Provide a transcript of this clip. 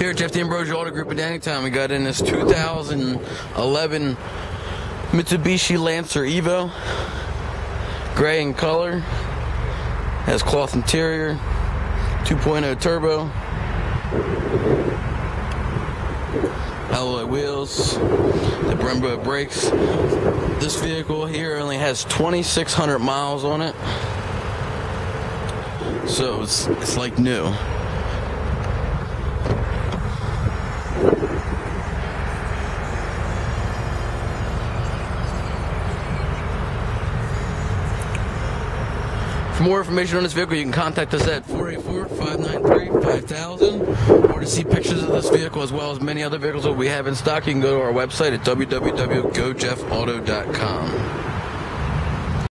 Here at Jeff D'Ambrosio Auto Group at Anytime, we got in this 2011 Mitsubishi Lancer Evo. Gray in color. Has cloth interior. 2.0 turbo. Alloy wheels. The Brembo brakes. This vehicle here only has 2,600 miles on it. So it's, it's like new. For more information on this vehicle, you can contact us at 484-593-5000 or to see pictures of this vehicle as well as many other vehicles that we have in stock, you can go to our website at www.gojeffauto.com.